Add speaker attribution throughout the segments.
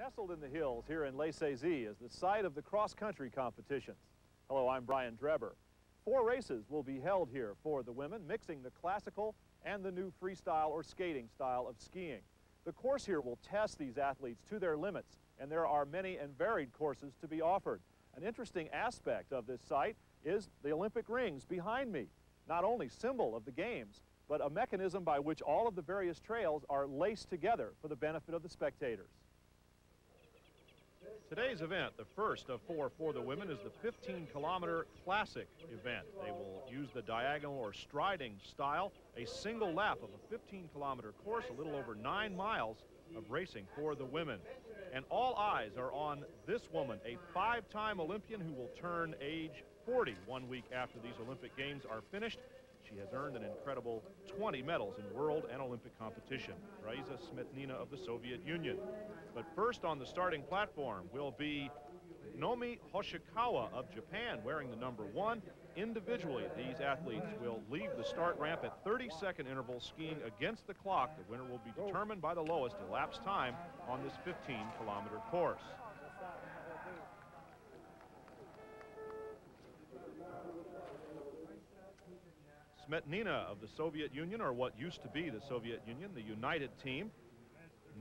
Speaker 1: Nestled in the hills here in Les Saisies is the site of the cross-country competitions. Hello, I'm Brian Drebber. Four races will be held here for the women, mixing the classical and the new freestyle or skating style of skiing. The course here will test these athletes to their limits, and there are many and varied courses to be offered. An interesting aspect of this site is the Olympic rings behind me, not only symbol of the games, but a mechanism by which all of the various trails are laced together for the benefit of the spectators. Today's event, the first of four for the women, is the 15-kilometer classic event. They will use the diagonal or striding style, a single lap of a 15-kilometer course, a little over nine miles of racing for the women. And all eyes are on this woman, a five-time Olympian who will turn age 40 one week after these Olympic Games are finished. She has earned an incredible 20 medals in world and Olympic competition. Raisa Smetnina of the Soviet Union. But first on the starting platform will be Nomi Hoshikawa of Japan wearing the number one. Individually, these athletes will leave the start ramp at 30-second intervals skiing against the clock. The winner will be determined by the lowest elapsed time on this 15-kilometer course. Smetnina of the Soviet Union, or what used to be the Soviet Union, the United Team.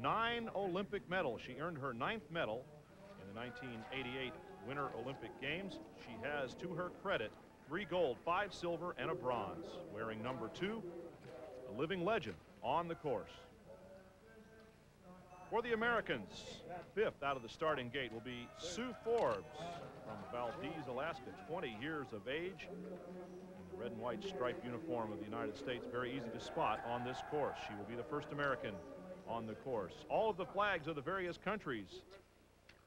Speaker 1: Nine Olympic medals. She earned her ninth medal in the 1988 Winter Olympic Games. She has, to her credit, three gold, five silver, and a bronze. Wearing number two, a living legend on the course. For the Americans, fifth out of the starting gate will be Sue Forbes from Valdez, Alaska, 20 years of age red and white striped uniform of the United States. Very easy to spot on this course. She will be the first American on the course. All of the flags of the various countries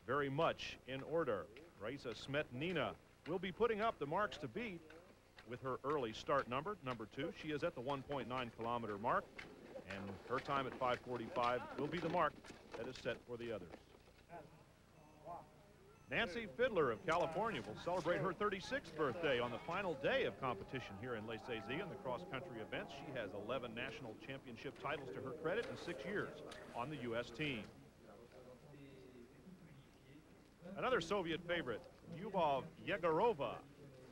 Speaker 1: very much in order. Raisa Smetnina will be putting up the marks to beat with her early start number, number two. She is at the 1.9 kilometer mark, and her time at 5.45 will be the mark that is set for the others. Nancy Fiddler of California will celebrate her 36th birthday on the final day of competition here in Les in the cross-country events. She has 11 national championship titles to her credit and six years on the U.S. team. Another Soviet favorite, Lyubov Yegorova,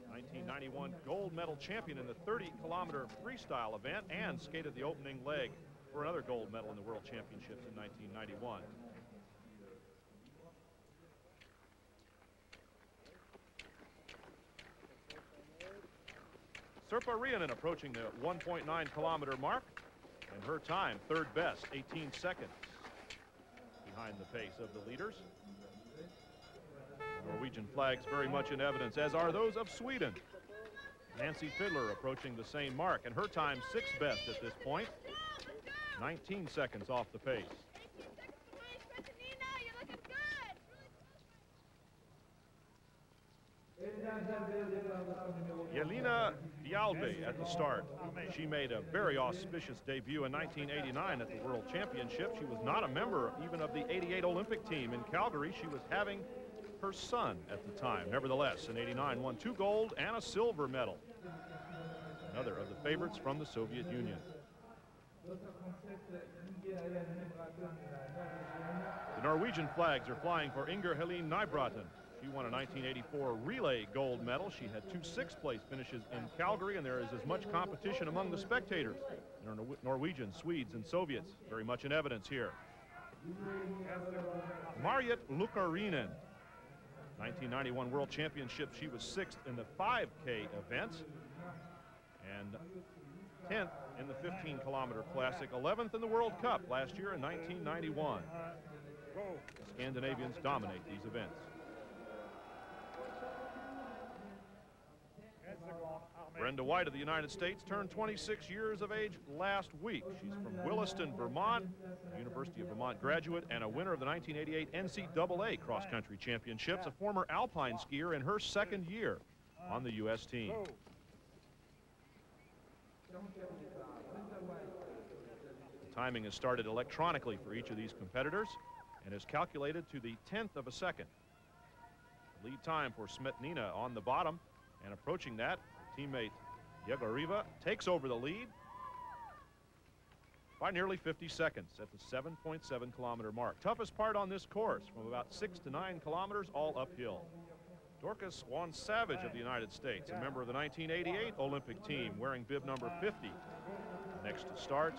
Speaker 1: 1991 gold medal champion in the 30-kilometer freestyle event and skated the opening leg for another gold medal in the World Championships in 1991. Sirpa Rionen approaching the 1.9 kilometer mark. And her time, third best, 18 seconds behind the pace of the leaders. Norwegian flags very much in evidence, as are those of Sweden. Nancy Fiddler approaching the same mark, and her time sixth best at this point. 19 seconds off the pace. Yelena Valbe at the start. She made a very auspicious debut in 1989 at the World Championship. She was not a member even of the 88 Olympic team in Calgary. She was having her son at the time. Nevertheless, in 89 won two gold and a silver medal. Another of the favorites from the Soviet Union. The Norwegian flags are flying for Inger Helene Nybraten. She won a 1984 relay gold medal. She had two sixth-place finishes in Calgary, and there is as much competition among the spectators. There are Norwegians, Swedes, and Soviets very much in evidence here. Marjut Lukkarinen, 1991 World Championship. She was sixth in the 5K events and 10th in the 15-kilometer classic, 11th in the World Cup last year in 1991. Scandinavians dominate these events. Brenda White of the United States turned 26 years of age last week. She's from Williston, Vermont, University of Vermont graduate, and a winner of the 1988 NCAA cross-country championships, a former alpine skier in her second year on the U.S. team. The timing is started electronically for each of these competitors and is calculated to the tenth of a second. Lead time for Smetnina on the bottom and approaching that teammate Yegorova takes over the lead. by nearly 50 seconds at the 7.7 kilometer mark. Toughest part on this course from about 6 to 9 kilometers all uphill. Dorcas Wonsavage of the United States, a member of the 1988 Olympic team wearing bib number 50. Next to start.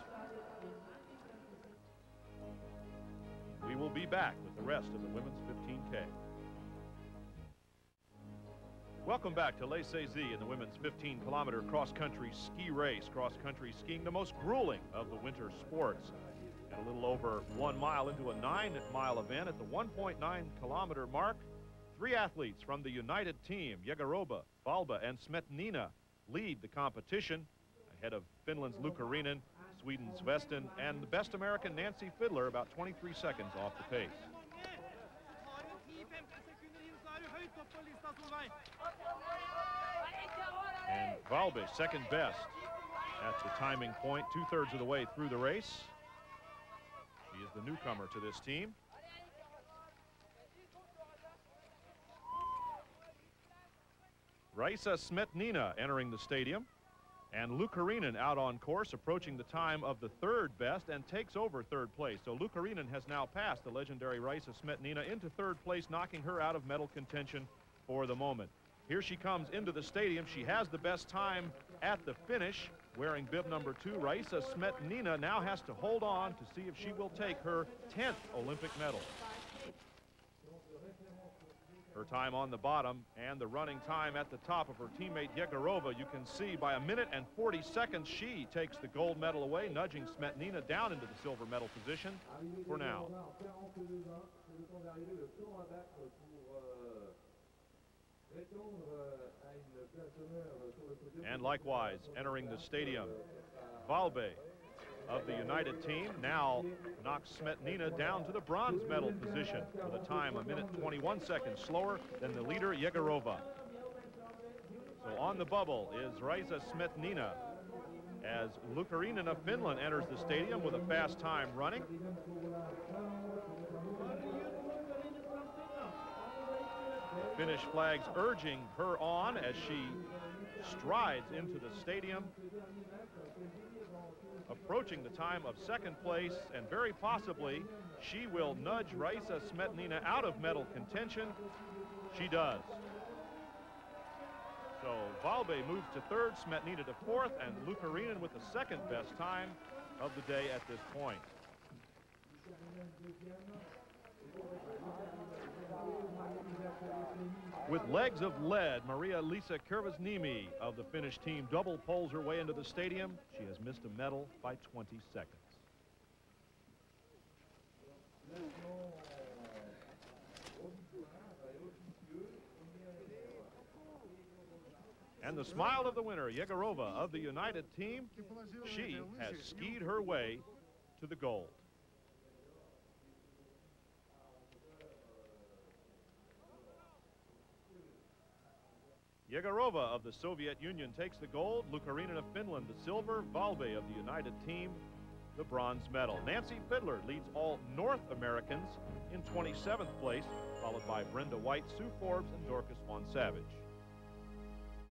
Speaker 1: We will be back with the rest of the women's 15K. Welcome back to Les Saisies in the women's 15-kilometer cross-country ski race. Cross-country skiing, the most grueling of the winter sports. And a little over one mile into a nine-mile event at the 1.9 kilometer mark, three athletes from the United team, Yegorova, Valbe, and Smetnina, lead the competition ahead of Finland's Lukkarinen, Sweden's Westin, and the best American Nancy Fiddler about 23 seconds off the pace. And Valbe, second best at the timing point, two-thirds of the way through the race. She is the newcomer to this team. Raisa Smetnina entering the stadium. And Lukkarinen out on course, approaching the time of the third best and takes over third place. So Lukkarinen has now passed the legendary Raisa Smetnina into third place, knocking her out of medal contention for the moment. Here she comes into the stadium. She has the best time at the finish, wearing bib number two. Raisa Smetnina now has to hold on to see if she will take her 10th Olympic medal. Her time on the bottom and the running time at the top of her teammate Yegorova. You can see by a minute and 40 seconds, she takes the gold medal away, nudging Smetnina down into the silver medal position for now. And likewise, entering the stadium, Valbe of the United team now knocks Smetnina down to the bronze medal position with a time a minute 21 seconds slower than the leader Yegorova. So on the bubble is Raisa Smetnina as Lukkarinen of Finland enters the stadium with a fast time running. Finnish flags urging her on as she strides into the stadium, approaching the time of second place, and very possibly she will nudge Raisa Smetnina out of medal contention. She does. So Valbe moves to third, Smetnina to fourth, and Lukkarinen with the second best time of the day at this point. With legs of lead, Maria Lisa Kurvasniemi of the Finnish team double poles her way into the stadium. She has missed a medal by 20 seconds. And the smile of the winner, Yegorova of the United team, she has skied her way to the gold. Yegorova of the Soviet Union takes the gold, Lukkarinen of Finland the silver, Valbe of the United Team the bronze medal. Nancy Fiddler leads all North Americans in 27th place, followed by Brenda White, Sue Forbes, and Dorcas Wonsavage.